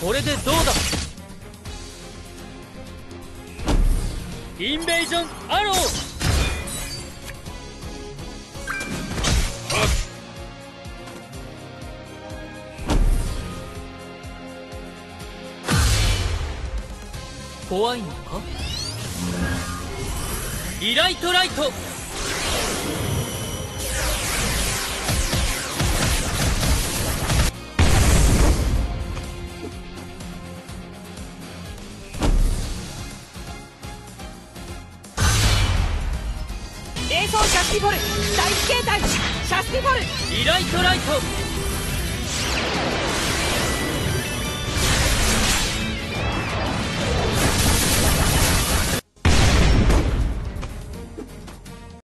これでどうだ？インベージョンアロー！怖いのか？リライトライト！装シャスティフォル第一形態シャスティフォルイライトライト。